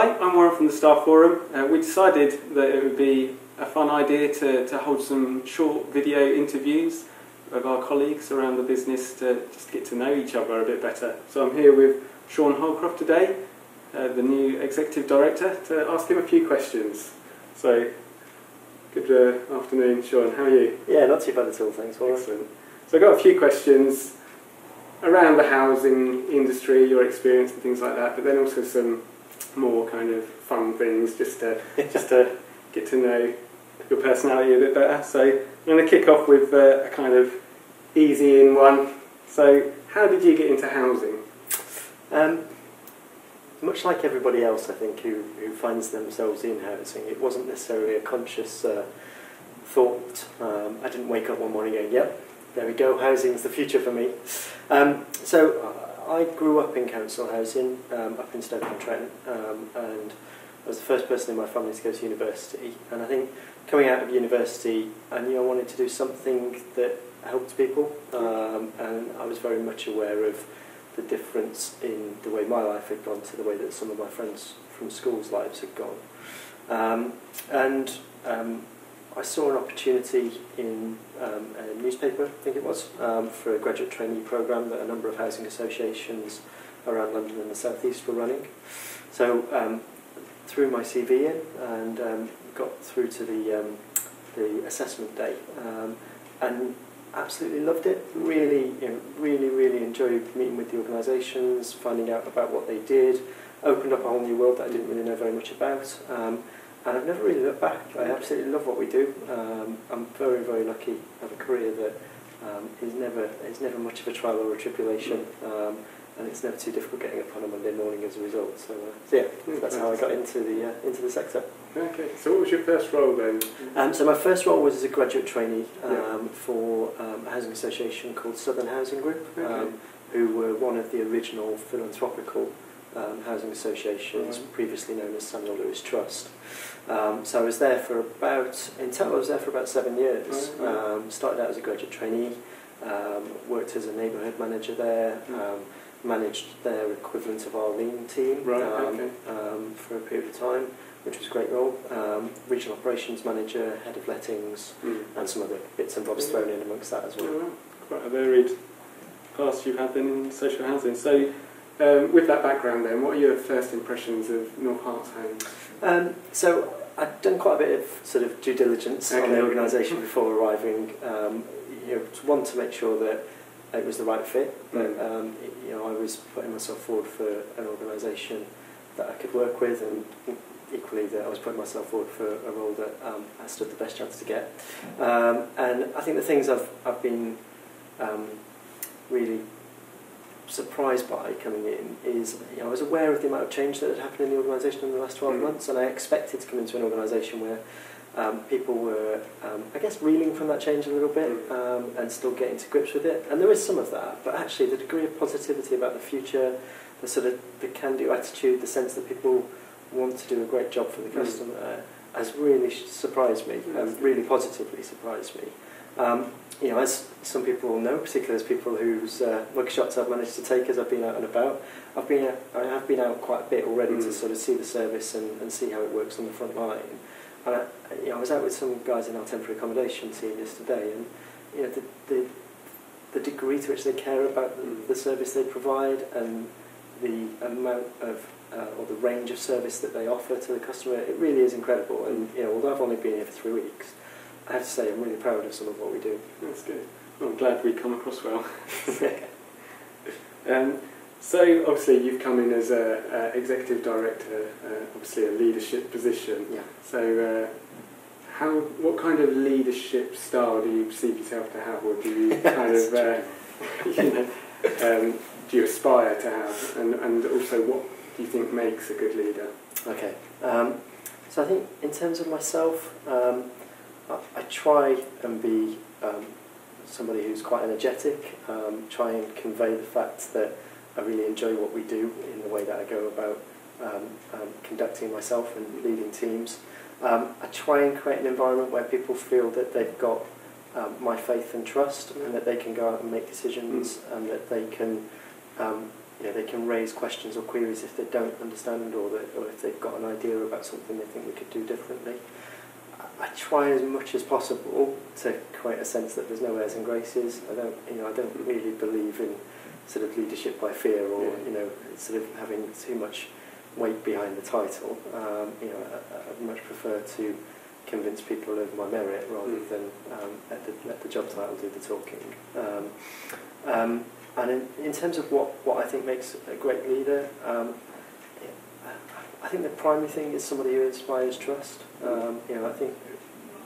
Hi, I'm Warren from the Staff Forum. Uh, we decided that it would be a fun idea to, to hold some short video interviews of our colleagues around the business to just get to know each other a bit better. So I'm here with Sean Holdcroft today, uh, the new Executive Director, to ask him a few questions. So, good uh, afternoon, Sean. How are you? Yeah, not too bad at all, thanks, Warren. Excellent. So I've got a few questions around the housing industry, your experience and things like that, but then also some more kind of fun things just to just to get to know your personality a bit better. So I'm going to kick off with uh, a kind of easy in one. So how did you get into housing? Um, much like everybody else, I think, who, who finds themselves in housing, it wasn't necessarily a conscious uh, thought. Um, I didn't wake up one morning going, yep, there we go, housing's the future for me. Um, so I grew up in council housing um, up in Stoke-on-Trent um, and I was the first person in my family to go to university and I think coming out of university I knew I wanted to do something that helped people um, and I was very much aware of the difference in the way my life had gone to the way that some of my friends from school's lives had gone. Um, and um, I saw an opportunity in um, a newspaper, I think it was, um, for a graduate trainee programme that a number of housing associations around London and the South East were running. So um, threw my CV in and um, got through to the, um, the assessment day um, and absolutely loved it. Really, you know, really, really enjoyed meeting with the organisations, finding out about what they did, opened up a whole new world that I didn't really know very much about. Um, and I've never really looked back. I absolutely love what we do. Um, I'm very, very lucky to have a career that um, is never is never much of a trial or a tribulation, um, and it's never too difficult getting up on a Monday morning as a result. So, uh, so yeah, that's how I got into the uh, into the sector. Okay, so what was your first role then? Um, so my first role was as a graduate trainee um, Yeah. for um, a housing association called Southern Housing Group, Okay. um, who were one of the original philanthropical um, housing associations, Right. previously known as Samuel Lewis Trust. Um, so I was there for about, in total I was there for about seven years. Right, right. Um, started out as a graduate trainee, um, worked as a neighbourhood manager there, Mm. um, managed their equivalent of our lean team um, okay. for a period of time, which was a great role. Regional operations manager, head of lettings, Mm. and some other bits and bobs Yeah. thrown in amongst that as well. Wow. Quite a varied past you've had then in social housing. So, um, with that background, then, what are your first impressions of North Herts Homes? Um, so I'd done quite a bit of sort of due diligence on the organisation before arriving. Um, you know, to- one to make sure that it was the right fit, but Mm. um, you know, I was putting myself forward for an organisation that I could work with, and equally that I was putting myself forward for a role that um, I stood the best chance to get. Um, and I think the things I've I've been um, really surprised by coming in is you know, I was aware of the amount of change that had happened in the organisation in the last 12 Mm. months and I expected to come into an organisation where um, people were, um, I guess, reeling from that change a little bit Mm. um, and still getting to grips with it. And there is some of that, but actually the degree of positivity about the future, the sort of the can-do attitude, the sense that people want to do a great job for the Mm. customer has really surprised me, Mm. um, really positively surprised me. Um, you know, as some people will know, particularly as people whose uh, mugshots I've managed to take as I've been out and about, I've been out, I have been out quite a bit already to Mm. sort of see the service and, and see how it works on the front line. And I, you know, I was out with some guys in our temporary accommodation team yesterday, and you know, the, the, the degree to which they care about the, Mm. the service they provide and the amount of uh, or the range of service that they offer to the customer, it really is incredible. And you know, although I've only been here for three weeks, I have to say I'm really proud of some of what we do. That's good. Well, I'm glad we come across well. Um, so, obviously, you've come in as a, uh executive director, uh, obviously a leadership position. yeah. So, uh, how, what kind of leadership style do you perceive yourself to have, or do you kind of, uh, you know, um, do you aspire to have, and, and also what do you think makes a good leader? Okay. Um, so I think in terms of myself, um, I, I try and be um, somebody who's quite energetic, um, try and convey the fact that I really enjoy what we do in the way that I go about um, um, conducting myself and leading teams. Um, I try and create an environment where people feel that they've got um, my faith and trust and that they can go out and make decisions and that they can um, you know, they can raise questions or queries if they don't understand or, that, or if they've got an idea about something they think we could do differently. I try as much as possible to create a sense that there's no airs and graces. I don't, you know, I don't really believe in sort of leadership by fear or yeah. you know, sort of having too much weight behind the title. Um, you know, I, I'd much prefer to convince people of my merit rather mm. than um, let, the, let the job title do the talking. Um, um, and in, in terms of what, what I think makes a great leader, um, I think the primary thing is somebody who inspires trust. Um, you know, I think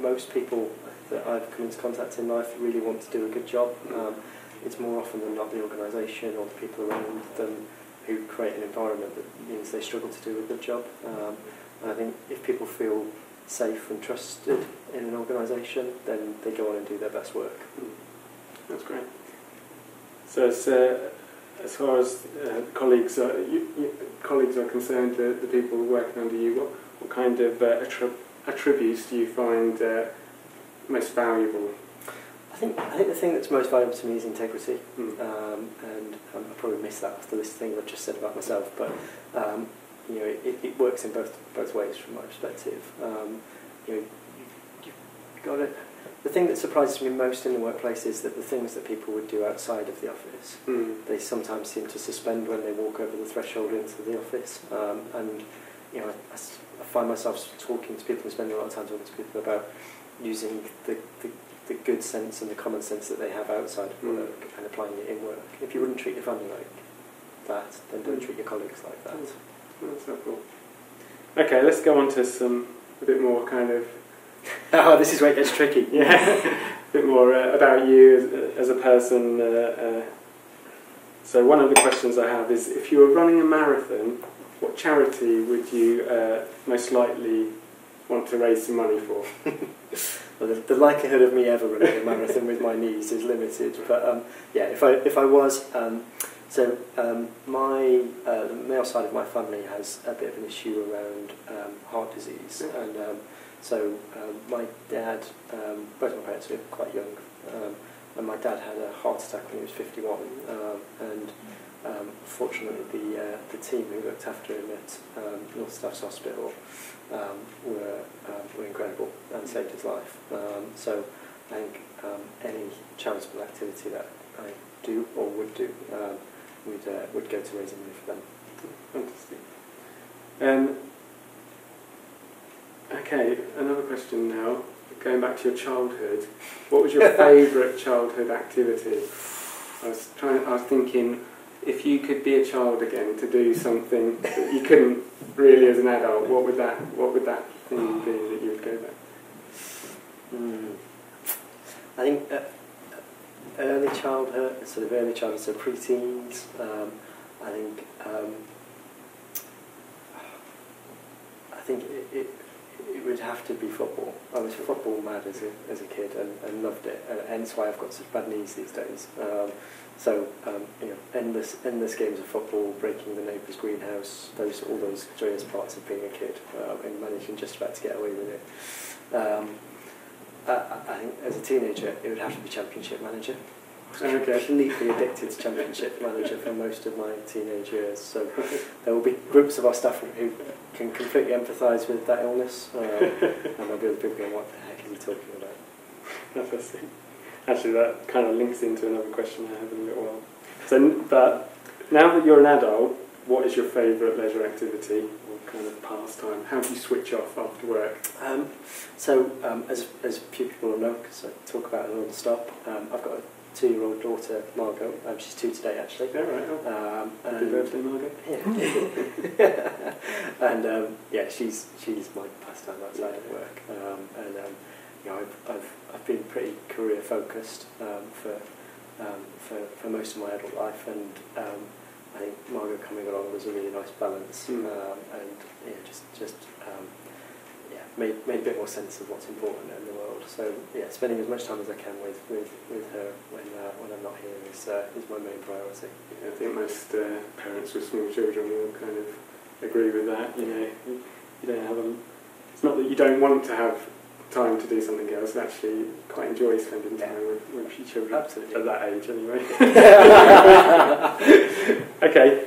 most people that I've come into contact in life really want to do a good job. Um, it's more often than not the organisation or the people around them who create an environment that means they struggle to do a good job. Um, and I think if people feel safe and trusted in an organisation, then they go on and do their best work. That's great. So, as, uh, as far as uh, colleagues are, you, you, colleagues are concerned, the, the people working under you, what, what kind of uh, attrib- attributes do you find uh, most valuable? I think I think the thing that's most valuable to me is integrity, Mm. um, and um, I probably missed that after this thing I've just said about myself. But um, you know, it, it works in both both ways from my perspective. Um, you know, you, have got to. The thing that surprises me most in the workplace is that the things that people would do outside of the office, Mm. they sometimes seem to suspend when they walk over the threshold into the office. Um, and you know, I find myself talking to people and spending a lot of time talking to people about using the, the, the good sense and the common sense that they have outside of Mm. work and applying it in work. If you wouldn't treat your family like that, then don't Mm. treat your colleagues like that. That's helpful. Okay, let's go on to some a bit more kind of oh, this is where it gets tricky. yeah, a bit more uh, about you as, as a person. Uh, uh, so one of the questions I have is, if you were running a marathon, what charity would you uh, most likely want to raise some money for? Well, the, the likelihood of me ever running a marathon with my knees is limited. But um, yeah, if I if I was, um, so um, my uh, the male side of my family has a bit of an issue around um, heart disease, and um, so um, my dad, um, both my parents were quite young, um, and my dad had a heart attack when he was 51, um, and um, fortunately the uh, the team who looked after him at um, North Staffs Hospital um, were um, were incredible and saved his life. So I think any charitable activity that I do or would do would uh, would go to raising money for them. Fantastic. Okay, another question now. Going back to your childhood, what was your favourite childhood activity? I was trying. I was thinking, if you could be a child again to do something that you couldn't really as an adult, what would that what would that thing be that you would go back? Mm. I think uh, early childhood, sort of early childhood, so pre-teens. Um, I think um, I think it, it it would have to be football. I was football mad as a as a kid and, and loved it, and hence why I've got such bad knees these days. Um, so um, you know, endless endless games of football, breaking the neighbour's greenhouse, those all those joyous parts of being a kid, uh, and managing just about to get away with it. Um, I, I think as a teenager, it would have to be Championship Manager. I was Okay. completely addicted to Championship Manager for most of my teenage years. So there will be groups of our staff who can completely empathise with that illness, um, and there'll be other people going, "What the heck is he talking about?" Fantastic. Actually, that kind of links into another question I have in a little while. So, but now that you're an adult, what is your favourite leisure activity or kind of pastime? How do you switch off after work? Um, so, um, as, as few people will know, because I talk about it non-stop, um, I've got a two-year-old daughter, Margot. Um, she's two today, actually. Yeah, right. Oh, Um, and- birthday, Margaret. Yeah. and um, yeah, she's she's my pastime outside of work. Um, and um, you know, I've, I've I've been pretty career focused um, for, um, for for most of my adult life, and um, I think Margot coming along was a really nice balance, Mm. um, and yeah, just just um, yeah, made made a bit more sense of what's important in the world. So yeah, spending as much time as I can with with, with her when uh, when I'm not here is uh, is my main priority. I think most uh, parents with small children will kind of agree with that. You know, you don't have a. It's not that you don't want to have time to do something else. Actually quite enjoy spending time with, with your children Absolutely. at that age, anyway. Okay.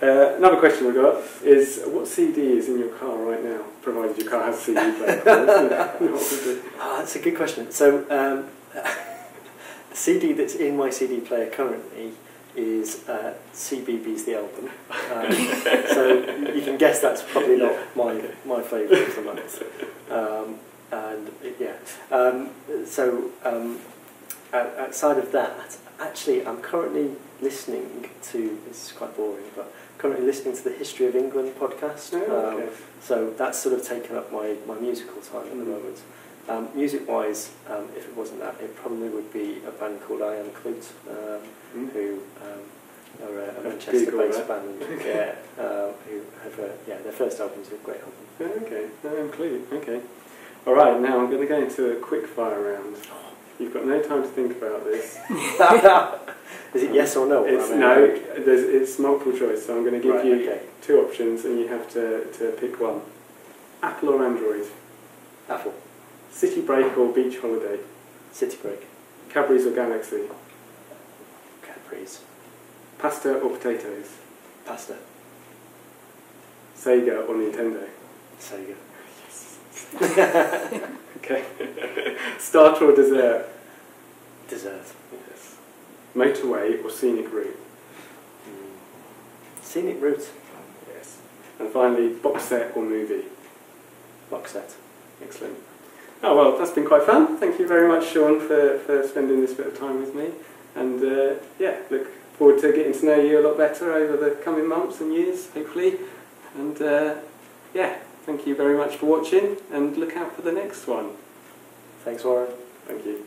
Uh, another question we've got is what CD is in your car right now, provided your car has a CD player? that's a good question. So, um, the CD that's in my CD player currently is uh, CBeebies the album. Um, so you can guess that's probably not my my favourite of the month. Um, and yeah, um, so um, outside of that, actually, I'm currently listening to. This is quite boring, but currently listening to the History of England podcast. Oh, okay. um, so that's sort of taken up my, my musical time at the Mm. moment. Um, music wise, um, if it wasn't that, it probably would be a band called I Am Kloot, um, Mm. who um, are a, a Manchester based that. band. yeah, um, who have a, yeah, their first album's a great album. Okay, no, I'm clear. Okay. All right, now I'm going to go into a quick fire round. You've got no time to think about this. Is it yes or no? It's am I no, there's, it's multiple choice, so I'm going to give Right, you okay. two options and you have to, to pick one. Apple or Android? Apple, City break or beach holiday? City Break, Cadbury's or Galaxy? Cadbury's, Pasta or potatoes? pasta, Sega or Nintendo? Sega, Yes. Okay. Starter or dessert? dessert, Yes. Motorway or scenic route? mm. scenic route, Yes. And finally, box set or movie? box set. Excellent. Oh well, that's been quite fun. Thank you very much, Sean, for, for spending this bit of time with me. And uh, yeah, look forward to getting to know you a lot better over the coming months and years, hopefully. And uh, yeah, thank you very much for watching and look out for the next one. Thanks, Warren. Thank you.